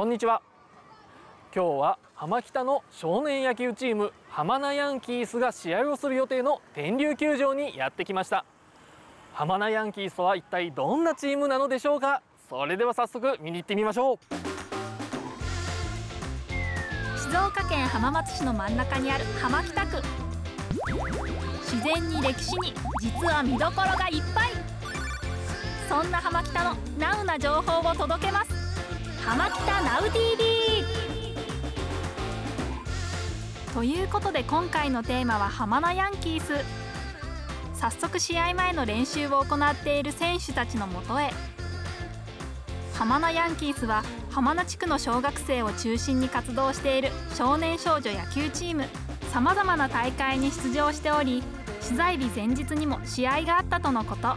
こんにちは。今日は浜北の少年野球チーム浜名ヤンキースが試合をする予定の天竜球場にやってきました。浜名ヤンキースとは一体どんなチームなのでしょうか？それでは早速見に行ってみましょう。静岡県浜松市の真ん中にある浜北区。自然に歴史に実は見どころがいっぱい。そんな浜北のナウな情報を届けます。浜北ナウ TV ということで今回のテーマは浜名ヤンキース。早速試合前の練習を行っている選手たちのもとへ。浜名ヤンキースは浜名地区の小学生を中心に活動している少年少女野球チーム。さまざまな大会に出場しており取材日前日にも試合があったとのこと。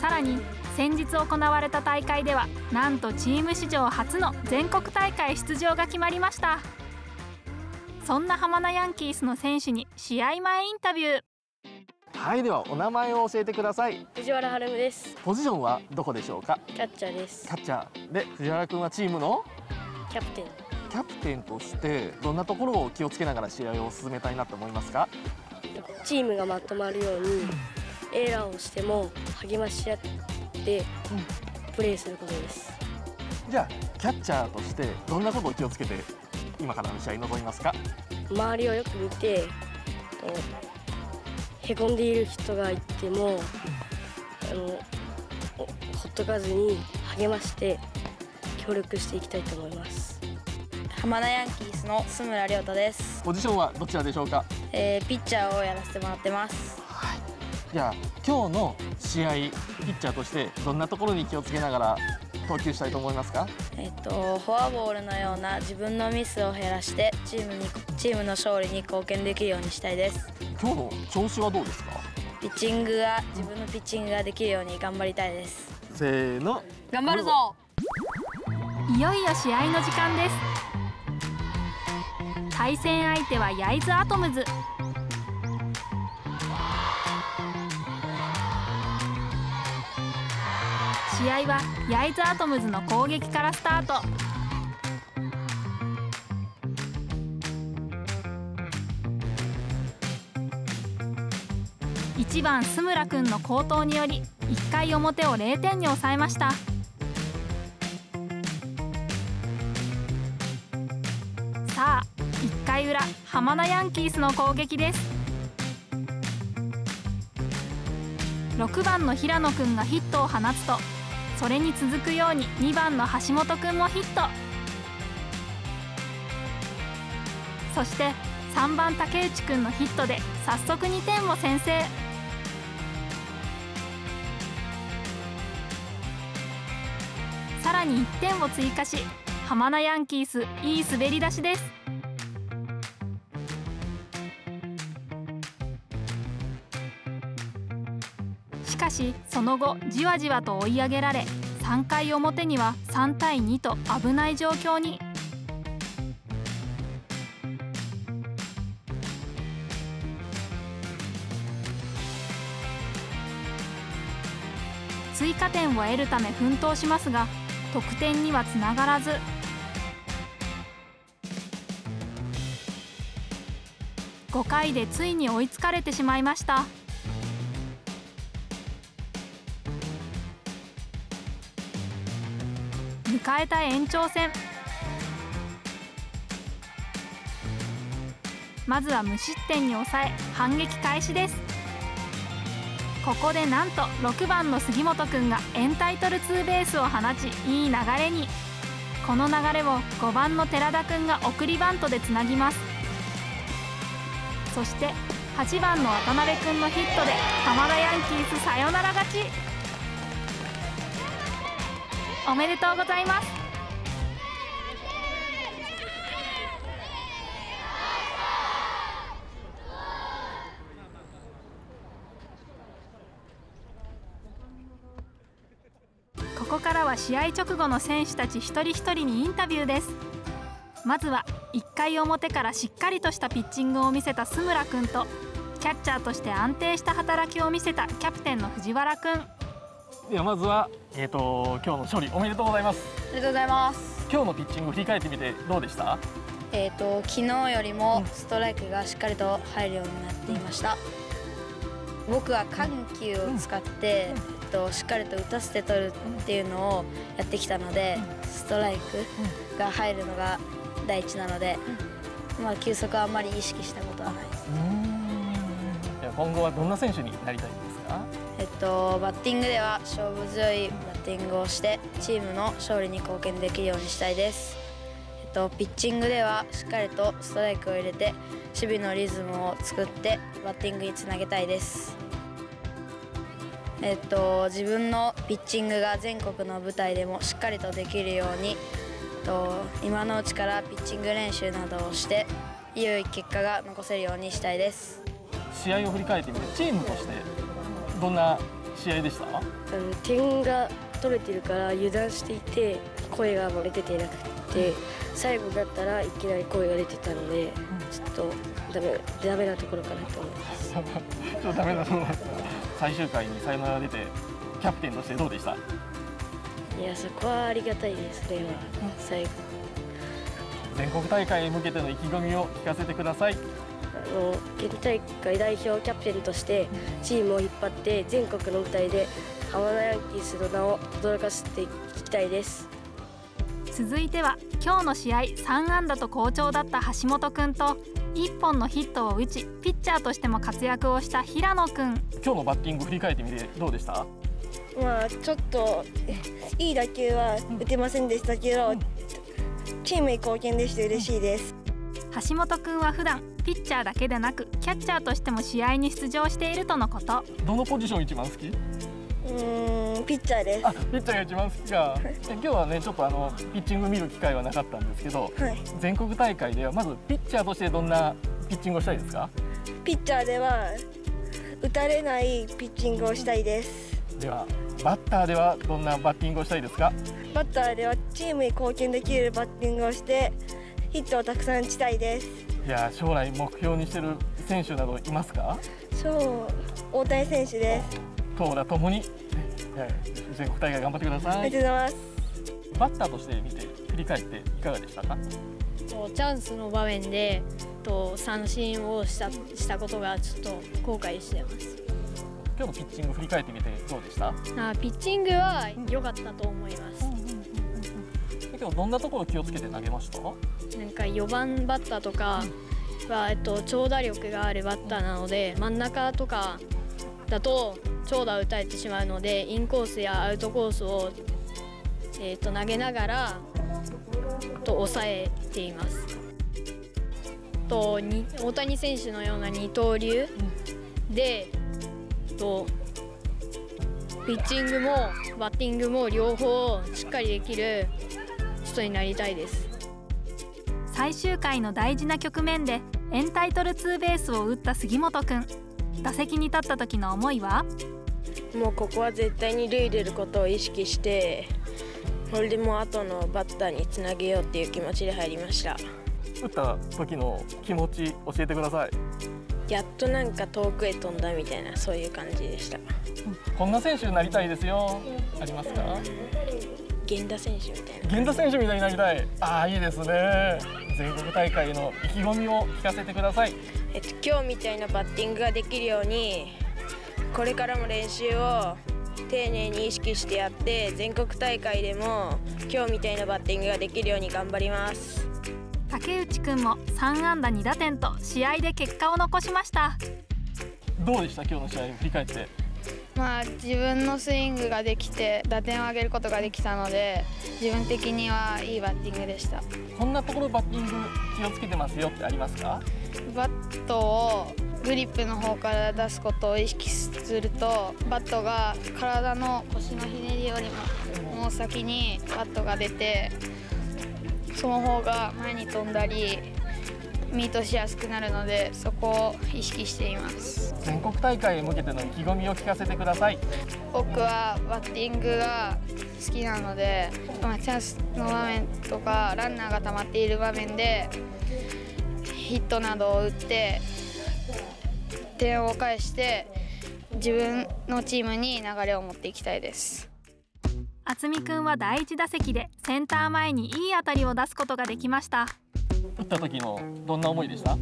さらに先日行われた大会ではなんとチーム史上初の全国大会出場が決まりました。そんな浜名ヤンキースの選手に試合前インタビュー。はいではお名前を教えてください。藤原晴夢です。ポジションはどこでしょうか？キャッチャーです。キャッチャー。で藤原君はチームの？キャプテン。キャプテンとしてどんなところを気をつけながら試合を進めたいなと思いますか？チームがまとまるようにエラーをしても励まし合ってプレーすることです。じゃあキャッチャーとしてどんなことを気をつけて今からの試合に臨みますか？周りをよく見てとへこんでいる人がいてもあのおほっとかずに励まして協力していきたいと思います。浜名ヤンキースの須村亮太です、ポジションはどちらでしょうか？えーピッチャーをやらせてもらってますじゃあ今日の試合ピッチャーとしてどんなところに気をつけながら投球したいと思いますか？えっ、とフォアボールのような自分のミスを減らしてチームにチームの勝利に貢献できるようにしたいです。今日の調子はどうですか？ピッチングが自分のピッチングができるように頑張りたいです。せーの。頑張るぞ。いよいよ試合の時間です。対戦相手は焼津アトムズ試合は焼津アトムズの攻撃からスタート。1番須村くんの好投により1回表を0点に抑えました。さあ1回裏浜名ヤンキースの攻撃です。6番の平野くんがヒットを放つとそれに続くように2番の橋本くんもヒット。そして3番竹内くんのヒットで早速2点を先制。さらに1点を追加し浜名ヤンキースいい滑り出しです。かしその後じわじわと追い上げられ3回表には3対2と危ない状況に。追加点を得るため奮闘しますが得点にはつながらず。5回でついに追いつかれてしまいました。迎えた延長戦まずは無失点に抑え反撃開始です。ここでなんと6番の杉本くんがエンタイトルツーベースを放ちいい流れに。この流れを5番の寺田くんが送りバントでつなぎます。そして8番の渡辺くんのヒットで浜田ヤンキースサヨナラ勝ち。おめでとうございます。ここからは試合直後の選手たち一人一人にインタビューです。まずは1回表からしっかりとしたピッチングを見せた須村くんとキャッチャーとして安定した働きを見せたキャプテンの藤原くんではまずはえっ、と今日の勝利おめでとうございます。ありがとうございます。今日のピッチング振り返ってみてどうでした？えっ、と昨日よりもストライクがしっかりと入るようになっていました。僕は緩急を使って、えっと、しっかりと打たせて取るっていうのをやってきたのでストライクが入るのが第一なので、まあ、球速はあまり意識したことはない。です今後はどんな選手になりたいですか？えっと、バッティングでは勝負強いバッティングをしてチームの勝利に貢献できるようにしたいです、えっと、ピッチングではしっかりとストライクを入れて守備のリズムを作ってバッティングにつなげたいです。えっと、自分のピッチングが全国の舞台でもしっかりとできるように、えっと、今のうちからピッチング練習などをして良い結果が残せるようにしたいです。試合を振り返ってみてチームとしてどんな試合でした？点が取れてるから油断していて声が漏れててなくて最後だったらいきなり声が出てたのでちょっとダメダメなところかなと思います。ちょっとダメだと思います最終回にサヨナラ出てキャプテンとしてどうでした？いやそこはありがたいですね最後。全国大会へ向けての意気込みを聞かせてください。あの県大会代表キャプテンとしてチームを引っ張って全国の舞台で浜田ヤンキースの名を轟かせていきたいです。続いては今日の試合3安打と好調だった橋本くんと1本のヒットを打ちピッチャーとしても活躍をした平野くん。今日のバッティング振り返ってみてどうでした？まあちょっといい打球は打てませんでしたけど、チームに貢献できて嬉しいです。橋本くんは普段ピッチャーだけでなくキャッチャーとしても試合に出場しているとのことどのポジション一番好き？うーんピッチャーです。あピッチャーが一番好きかえ今日はねちょっとあのピッチング見る機会はなかったんですけどはい。全国大会ではまずピッチャーとしてどんなピッチングをしたいですか？ピッチャーでは打たれないピッチングをしたいです。ではバッターではどんなバッティングをしたいですか？バッターではチームに貢献できるバッティングをしてヒットをたくさん打ちたいです。いや将来目標にしてる選手などいますか？そう大谷選手です。投打ともに。ね全国大会頑張ってくだあさい。りがとうございます。バッターとして見て振り返っていかがでしたか？とチャンスの場面でと三振をしたしたことがちょっと後悔してます。今日のピッチング振り返ってみてどうでした？あピッチングは良かったと思います今日どんなところ気をつけて投げました？なんか4番バッターとかは、えっと、長打力があるバッターなので真ん中とかだと長打打たれてしまうのでインコースやアウトコースを、えっと、投げながらと抑えています。とに大谷選手のような二刀流でとピッチングもバッティングも両方しっかりできる人になりたいです。最終回の大事な局面でエンタイトルツーベースを打った杉本くん。打席に立った時の思いは？もうここは絶対に塁出ることを意識してそれでもう後のバッターにつなげようっていう気持ちで入りました。打った時の気持ち教えてください。やっとなんか遠くへ飛んだみたいなそういう感じでした。こんな選手になりたいですよ。ありますか？源田選手みたいな源田選手みたいになりたい。ああいいですね。全国大会の意気込みを聞かせてください。えっと、今日みたいなバッティングができるようにこれからも練習を丁寧に意識してやって全国大会でも今日みたいなバッティングができるように頑張ります。竹内くんも3安打2打点と試合で結果を残しました。どうでした？今日の試合振り返ってまあ、自分のスイングができて打点を上げることができたので自分的にはいいバッティングでした。こんなところバッティング気をつけてますよってありますか？バットをグリップの方から出すことを意識するとバットが体の腰のひねりよりももう先にバットが出てその方が前に飛んだりミートしやすくなるのでそこを意識しています。全国大会へ向けての意気込みを聞かせてください。僕はバッティングが好きなので、まあ、チャンスの場面とかランナーが溜まっている場面でヒットなどを打って点を返して自分のチームに流れを持っていきたいです。渥美くんは第1打席でセンター前にいい当たりを出すことができました打った時のどんな思いでした？打っ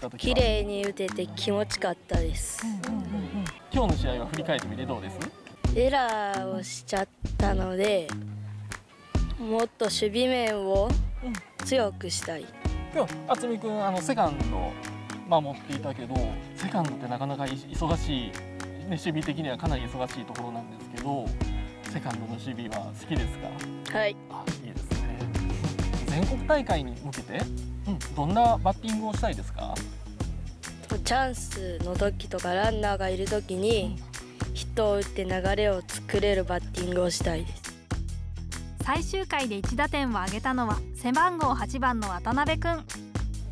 た時綺麗に打てて気持ちかったです。今日の試合は振り返ってみてどうです？エラーをしちゃったのでもっと守備面を強くしたい。今日渥美くんあのセカンド守っていたけどセカンドってなかなか忙しい、ね、守備的にはかなり忙しいところなんですけどセカンドの守備は好きですか？はい全国大会に向けて、うん、どんなバッティングをしたいですか？チャンスの時とかランナーがいる時にヒットを打って流れを作れるバッティングをしたいです。最終回で1打点を挙げたのは背番号8番の渡辺くん。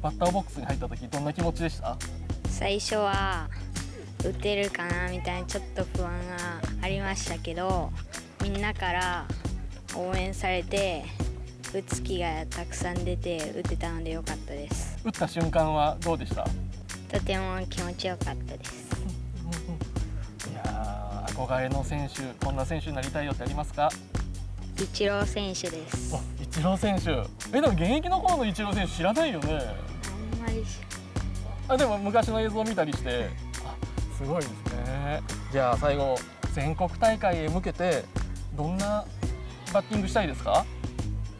バッターボックスに入った時どんな気持ちでした？最初は打てるかなみたいなちょっと不安がありましたけどみんなから応援されて打つ気がたくさん出て打てたので良かったです。打った瞬間はどうでした？とても気持ちよかったです。いや憧れの選手こんな選手になりたいよってありますか？イチロー選手です。イチロー選手。えでも現役の頃のイチロー選手知らないよね。あんまりあでも昔の映像を見たりして。あすごいですね。じゃあ最後全国大会へ向けてどんなバッティングしたいですか？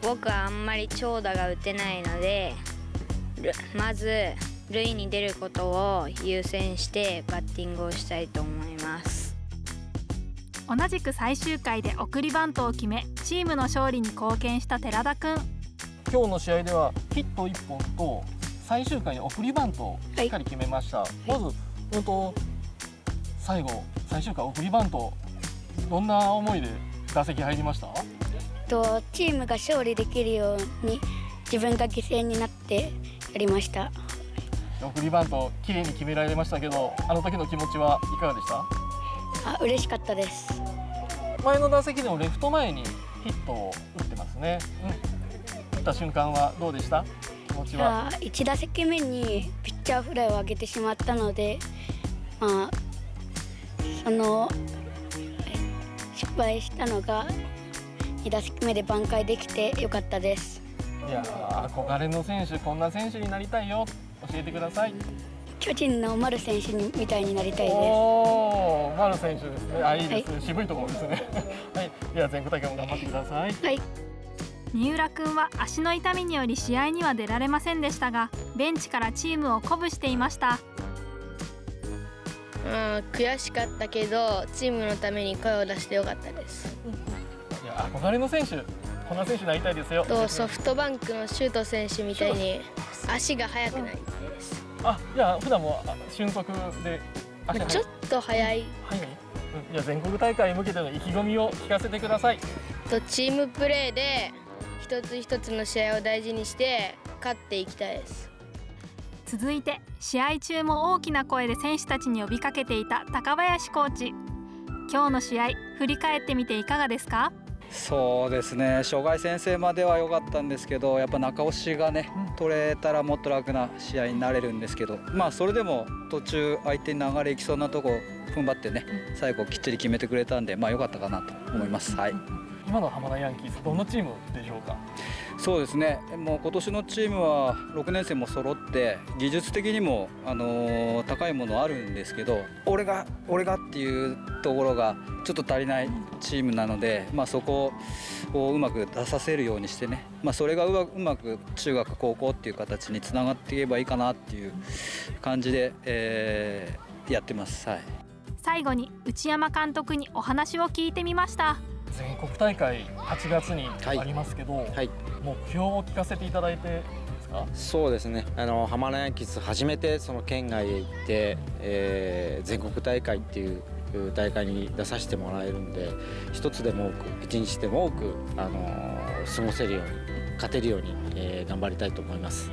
僕はあんまり長打が打てないのでまず塁に出ることを優先してバッティングをしたいと思います。同じく最終回で送りバントを決めチームの勝利に貢献した寺田くん。今日の試合ではヒット1本と最終回に送りバントをしっかり決めました、はい、まず本当最後最終回送りバントどんな思いで打席入りました？とチームが勝利できるように自分が犠牲になってやりました。送りバント綺麗に決められましたけどあの時の気持ちはいかがでした？あ嬉しかったです。前の打席でもレフト前にヒットを打ってますね、うん、打った瞬間はどうでした？気持ちは？1打席目にピッチャーフライを上げてしまったのでまあその失敗したのが2打席目で挽回できてよかったです。いや憧れの選手こんな選手になりたいよ。教えてください。巨人の丸選手にみたいになりたいです。おお丸選手ですね。あいいです、はい、渋いところですね。はい。では全国大会も頑張ってください。はい。三浦くんは足の痛みにより試合には出られませんでしたがベンチからチームを鼓舞していました。うん悔しかったけどチームのために声を出してよかったです憧れの選手こんな選手になりたいですよ。とソフトバンクのシュート選手みたいに足が速くなりたいですあいや普段も俊足でちょっと速い。速いじゃあ全国大会に向けての意気込みを聞かせてください。とチームプレーで一つ一つの試合を大事にして勝っていきたいです。続いて試合中も大きな声で選手たちに呼びかけていた高林コーチ。今日の試合振り返ってみていかがですか？そうですね。障害先生までは良かったんですけどやっぱ中押しがね、取れたらもっと楽な試合になれるんですけどまあそれでも途中相手に流れいきそうなとこ踏ん張ってね最後きっちり決めてくれたんでまあ良かったかなと思います。はい。今の浜田ヤンキースどんなチームでしょうか？そうですね。もう今年のチームは6年生も揃って技術的にも、あのー、高いものあるんですけど俺が俺がっていうところがちょっと足りないチームなので、まあ、そこをうまく出させるようにしてね、まあ、それがうまく中学高校っていう形につながっていけばいいかなっていう感じで、えー、やってます。はい。最後に内山監督にお話を聞いてみました。全国大会8月にありますけど、はい。はい、目標を聞かせていただいてそうですね。あの浜名ヤンキース初めてその県外へ行って、えー、全国大会っていう大会に出させてもらえるんで一つでも多く一日でも多く、あのー、過ごせるように勝てるように、えー、頑張りたいと思います。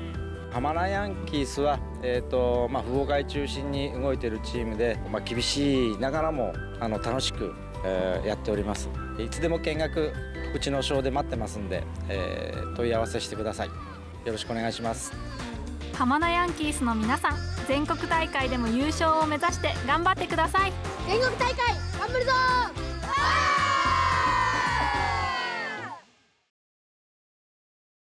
浜名ヤンキースは、えーとまあ、不法外中心に動いているチームで、まあ、厳しいながらもあの楽しく、えー、やっております。いつでも見学うちのショーで待ってますんで、えー、問い合わせしてください。よろしくお願いします。浜名ヤンキースの皆さん全国大会でも優勝を目指して頑張ってください。全国大会頑張るぞ